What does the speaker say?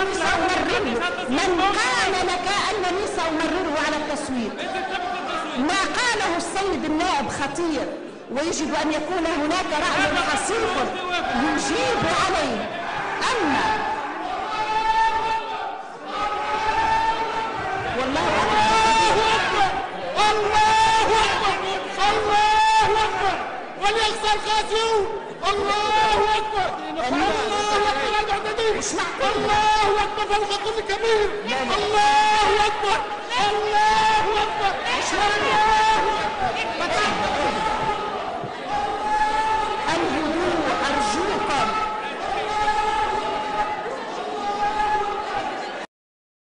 أنني سأمرره من قال لك أنني سأمرره على التصويت ما قاله السيد النائب خطير ويجب أن يكون هناك رأي حصيف يجيب عليه. أما والله أعلم. الله أكبر. الله أكبر. وليخسر الخاسرون الله أكبر. الله أكبر المعتدين الله أكبر فوق كل كبير الله أكبر الله